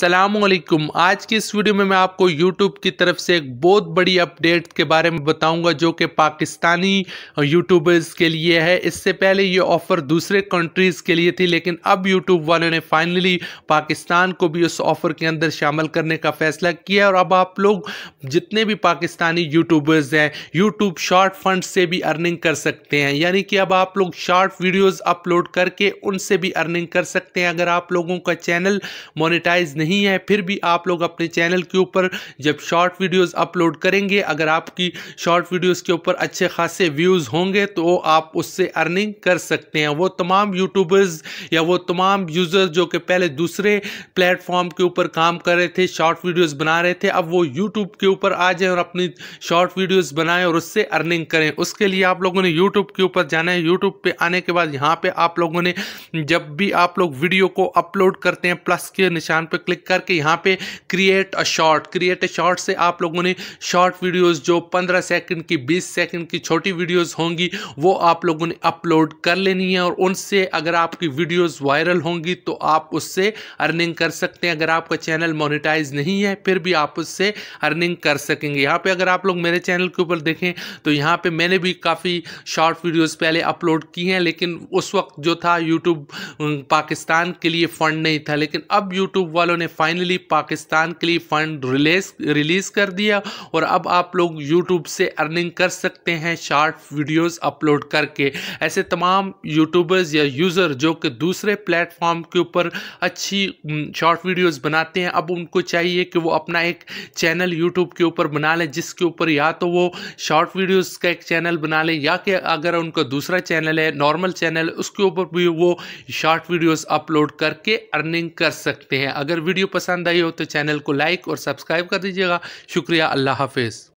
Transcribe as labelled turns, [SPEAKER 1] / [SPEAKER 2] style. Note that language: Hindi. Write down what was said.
[SPEAKER 1] असलकुम आज की इस वीडियो में मैं आपको यूट्यूब की तरफ़ से एक बहुत बड़ी अपडेट के बारे में बताऊँगा, जो कि पाकिस्तानी यूट्यूबर्स के लिए है। इससे पहले ये ऑफ़र दूसरे कंट्रीज़ के लिए थी, लेकिन अब यूट्यूब वालों ने फाइनली पाकिस्तान को भी उस ऑफ़र के अंदर शामिल करने का फैसला किया और अब आप लोग जितने भी पाकिस्तानी यूट्यूबर्स हैं यूट्यूब शॉर्ट फंड से भी अर्निंग कर सकते हैं। यानी कि अब आप लोग शॉर्ट वीडियोज़ अपलोड करके उनसे भी अर्निंग कर सकते हैं। अगर आप लोगों का चैनल मोनिटाइज नहीं है, फिर भी आप लोग अपने चैनल के ऊपर जब शॉर्ट वीडियोस अपलोड करेंगे, अगर आपकी शॉर्ट वीडियोस के ऊपर अच्छे खासे व्यूज़ होंगे तो आप उससे अर्निंग कर सकते हैं। वो तमाम यूट्यूबर्स या वो तमाम यूज़र्स जो कि पहले दूसरे प्लेटफॉर्म के ऊपर काम कर रहे थे शॉर्ट वीडियोज़ बना रहे थे, अब वो यूट्यूब के ऊपर आ जाए और अपनी शॉर्ट वीडियोज़ बनाएँ और उससे अर्निंग करें। उसके लिए आप लोगों ने यूट्यूब के ऊपर जाना है। यूट्यूब पे आने के बाद यहाँ पे आप लोगों ने जब भी आप लोग वीडियो को अपलोड करते हैं प्लस के निशान पर क्लिक करके यहाँ पे create a short create a short से आप लोगों ने शॉर्ट वीडियोस जो 15 सेकंड की 20 सेकंड की छोटी वीडियोस होंगी, वो आप लोगों ने अपलोड कर लेनी है और उनसे अगर आपकी वीडियोस वायरल होंगी तो आप उससे अर्निंग कर सकते हैं। अगर आपका चैनल मोनिटाइज नहीं है, फिर भी आप उससे अर्निंग कर सकेंगे। यहाँ पर अगर आप लोग मेरे चैनल के ऊपर देखें तो यहाँ पर मैंने भी काफ़ी शॉर्ट वीडियोज़ पहले अपलोड की हैं, लेकिन उस वक्त जो था यूट्यूब पाकिस्तान के लिए फ़ंड नहीं था, लेकिन अब यूट्यूब वालों ने फाइनली पाकिस्तान के लिए फ़ंड रिलीज़ रिलीज़ कर दिया और अब आप लोग यूट्यूब से अर्निंग कर सकते हैं शॉर्ट वीडियोस अपलोड करके। ऐसे तमाम यूट्यूबर्स या यूज़र जो कि दूसरे प्लेटफॉर्म के ऊपर अच्छी शॉर्ट वीडियोस बनाते हैं, अब उनको चाहिए कि वो अपना एक चैनल यूट्यूब के ऊपर बना लें, जिसके ऊपर या तो वो शॉर्ट वीडियोस का एक चैनल बना लें, या कि अगर उनका दूसरा चैनल है नॉर्मल चैनल उसके ऊपर भी वो शॉर्ट वीडियोस अपलोड करके अर्निंग कर सकते हैं। अगर वीडियो पसंद आई हो तो चैनल को लाइक और सब्सक्राइब कर दीजिएगा। शुक्रिया, अल्लाह हाफिज़।